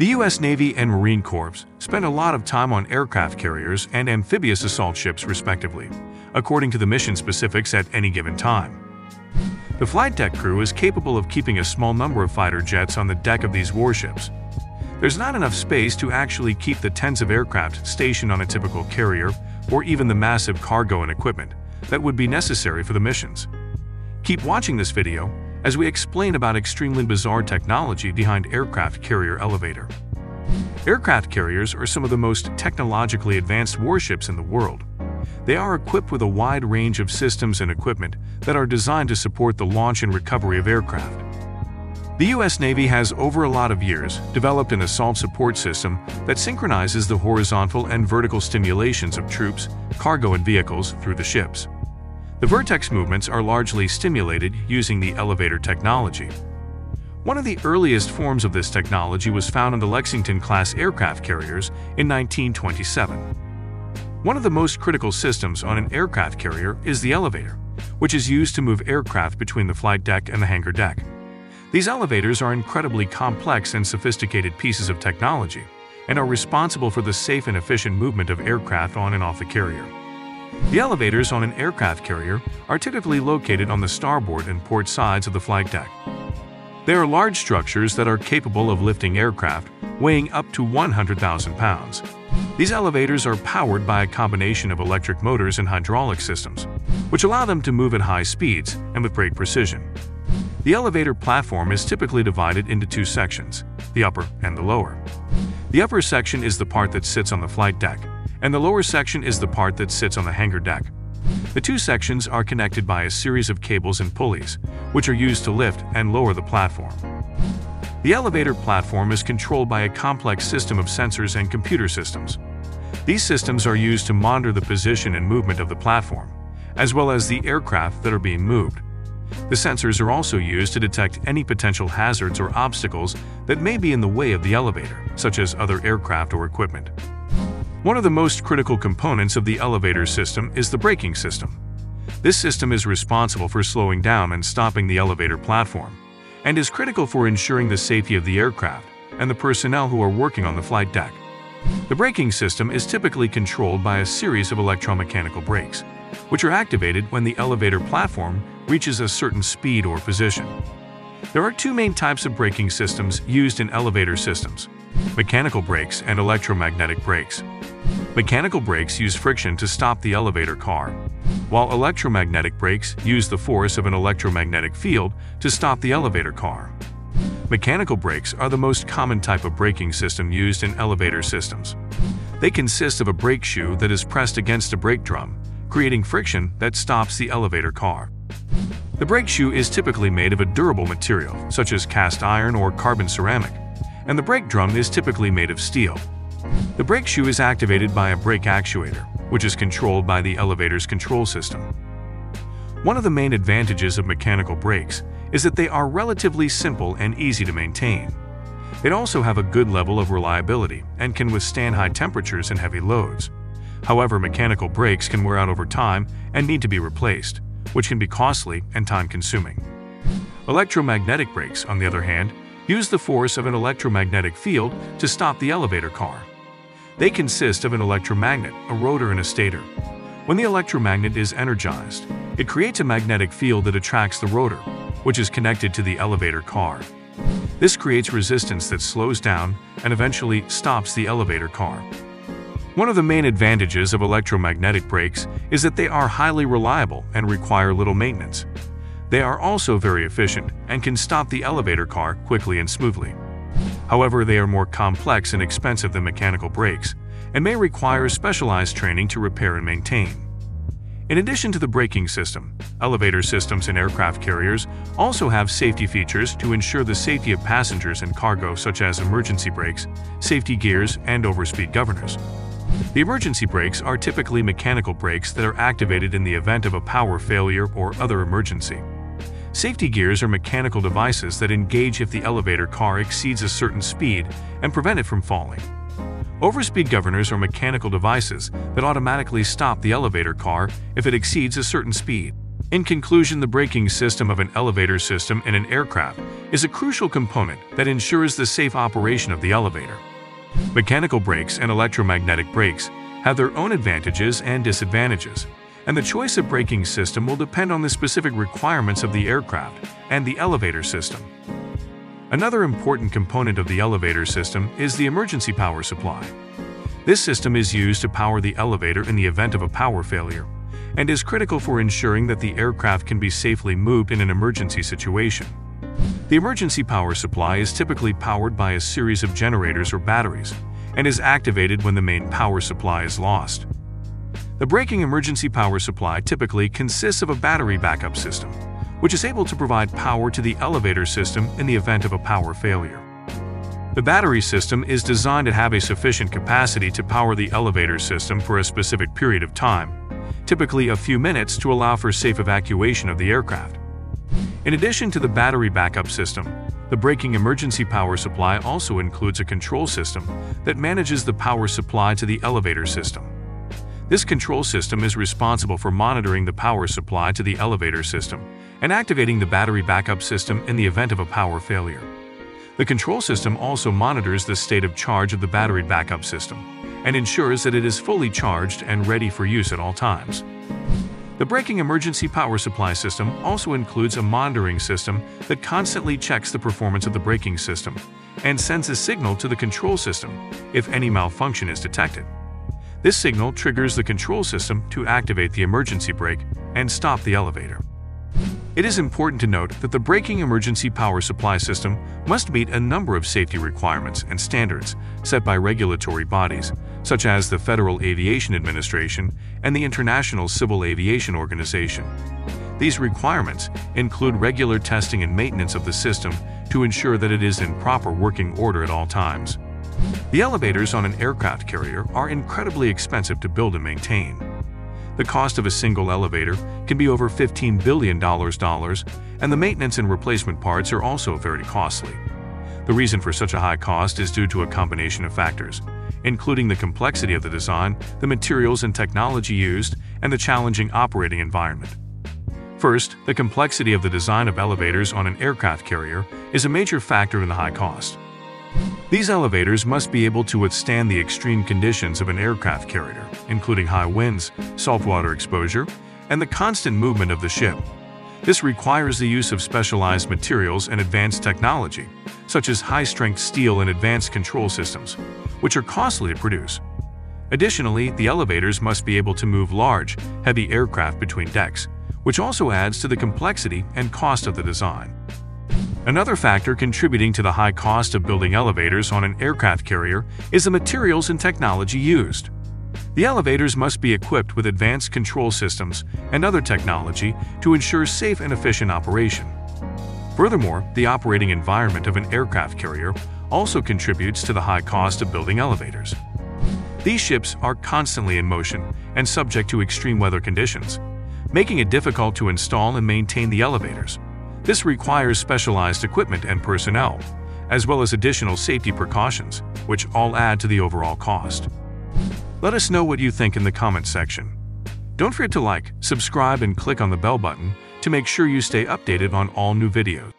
The U.S. Navy and Marine Corps spend a lot of time on aircraft carriers and amphibious assault ships, respectively, according to the mission specifics at any given time. The flight deck crew is capable of keeping a small number of fighter jets on the deck of these warships. There's not enough space to actually keep the tens of aircraft stationed on a typical carrier or even the massive cargo and equipment that would be necessary for the missions. Keep watching this video as we explain about extremely bizarre technology behind aircraft carrier elevator. Aircraft carriers are some of the most technologically advanced warships in the world. They are equipped with a wide range of systems and equipment that are designed to support the launch and recovery of aircraft. The U.S. Navy has over a lot of years developed an assault support system that synchronizes the horizontal and vertical stimulations of troops, cargo, and vehicles through the ships. The vertex movements are largely stimulated using the elevator technology. One of the earliest forms of this technology was found in the Lexington-class aircraft carriers in 1927. One of the most critical systems on an aircraft carrier is the elevator, which is used to move aircraft between the flight deck and the hangar deck. These elevators are incredibly complex and sophisticated pieces of technology and are responsible for the safe and efficient movement of aircraft on and off the carrier. The elevators on an aircraft carrier are typically located on the starboard and port sides of the flight deck. They are large structures that are capable of lifting aircraft weighing up to 100,000 pounds. These elevators are powered by a combination of electric motors and hydraulic systems, which allow them to move at high speeds and with great precision. The elevator platform is typically divided into two sections, the upper and the lower. The upper section is the part that sits on the flight deck, and the lower section is the part that sits on the hangar deck. The two sections are connected by a series of cables and pulleys, which are used to lift and lower the platform. The elevator platform is controlled by a complex system of sensors and computer systems. These systems are used to monitor the position and movement of the platform, as well as the aircraft that are being moved. The sensors are also used to detect any potential hazards or obstacles that may be in the way of the elevator, such as other aircraft or equipment. One of the most critical components of the elevator system is the braking system. This system is responsible for slowing down and stopping the elevator platform, and is critical for ensuring the safety of the aircraft and the personnel who are working on the flight deck. The braking system is typically controlled by a series of electromechanical brakes, which are activated when the elevator platform reaches a certain speed or position. There are two main types of braking systems used in elevator systems, mechanical brakes and electromagnetic brakes. Mechanical brakes use friction to stop the elevator car, while electromagnetic brakes use the force of an electromagnetic field to stop the elevator car. Mechanical brakes are the most common type of braking system used in elevator systems. They consist of a brake shoe that is pressed against a brake drum, creating friction that stops the elevator car. The brake shoe is typically made of a durable material, such as cast iron or carbon ceramic, and the brake drum is typically made of steel. The brake shoe is activated by a brake actuator, which is controlled by the elevator's control system. One of the main advantages of mechanical brakes is that they are relatively simple and easy to maintain. They also have a good level of reliability and can withstand high temperatures and heavy loads. However, mechanical brakes can wear out over time and need to be replaced, which can be costly and time-consuming. Electromagnetic brakes, on the other hand, use the force of an electromagnetic field to stop the elevator car. They consist of an electromagnet, a rotor, and a stator. When the electromagnet is energized, it creates a magnetic field that attracts the rotor, which is connected to the elevator car. This creates resistance that slows down and eventually stops the elevator car. One of the main advantages of electromagnetic brakes is that they are highly reliable and require little maintenance. They are also very efficient and can stop the elevator car quickly and smoothly. However, they are more complex and expensive than mechanical brakes and may require specialized training to repair and maintain. In addition to the braking system, elevator systems and aircraft carriers also have safety features to ensure the safety of passengers and cargo such as emergency brakes, safety gears, and overspeed governors. The emergency brakes are typically mechanical brakes that are activated in the event of a power failure or other emergency. Safety gears are mechanical devices that engage if the elevator car exceeds a certain speed and prevent it from falling. Overspeed governors are mechanical devices that automatically stop the elevator car if it exceeds a certain speed. In conclusion, the braking system of an elevator system in an aircraft is a crucial component that ensures the safe operation of the elevator. Mechanical brakes and electromagnetic brakes have their own advantages and disadvantages, and the choice of braking system will depend on the specific requirements of the aircraft and the elevator system. Another important component of the elevator system is the emergency power supply. This system is used to power the elevator in the event of a power failure and is critical for ensuring that the aircraft can be safely moved in an emergency situation. The emergency power supply is typically powered by a series of generators or batteries and is activated when the main power supply is lost. The braking emergency power supply typically consists of a battery backup system, which is able to provide power to the elevator system in the event of a power failure. The battery system is designed to have a sufficient capacity to power the elevator system for a specific period of time, typically a few minutes to allow for safe evacuation of the aircraft. In addition to the battery backup system, the braking emergency power supply also includes a control system that manages the power supply to the elevator system. This control system is responsible for monitoring the power supply to the elevator system and activating the battery backup system in the event of a power failure. The control system also monitors the state of charge of the battery backup system and ensures that it is fully charged and ready for use at all times. The braking emergency power supply system also includes a monitoring system that constantly checks the performance of the braking system and sends a signal to the control system if any malfunction is detected. This signal triggers the control system to activate the emergency brake and stop the elevator. It is important to note that the braking emergency power supply system must meet a number of safety requirements and standards set by regulatory bodies, such as the Federal Aviation Administration and the International Civil Aviation Organization. These requirements include regular testing and maintenance of the system to ensure that it is in proper working order at all times. The elevators on an aircraft carrier are incredibly expensive to build and maintain. The cost of a single elevator can be over $15 billion, and the maintenance and replacement parts are also very costly. The reason for such a high cost is due to a combination of factors, including the complexity of the design, the materials and technology used, and the challenging operating environment. First, the complexity of the design of elevators on an aircraft carrier is a major factor in the high cost. These elevators must be able to withstand the extreme conditions of an aircraft carrier, including high winds, saltwater exposure, and the constant movement of the ship. This requires the use of specialized materials and advanced technology, such as high-strength steel and advanced control systems, which are costly to produce. Additionally, the elevators must be able to move large, heavy aircraft between decks, which also adds to the complexity and cost of the design. Another factor contributing to the high cost of building elevators on an aircraft carrier is the materials and technology used. The elevators must be equipped with advanced control systems and other technology to ensure safe and efficient operation. Furthermore, the operating environment of an aircraft carrier also contributes to the high cost of building elevators. These ships are constantly in motion and subject to extreme weather conditions, making it difficult to install and maintain the elevators. This requires specialized equipment and personnel, as well as additional safety precautions, which all add to the overall cost. Let us know what you think in the comments section. Don't forget to like, subscribe, and click on the bell button to make sure you stay updated on all new videos.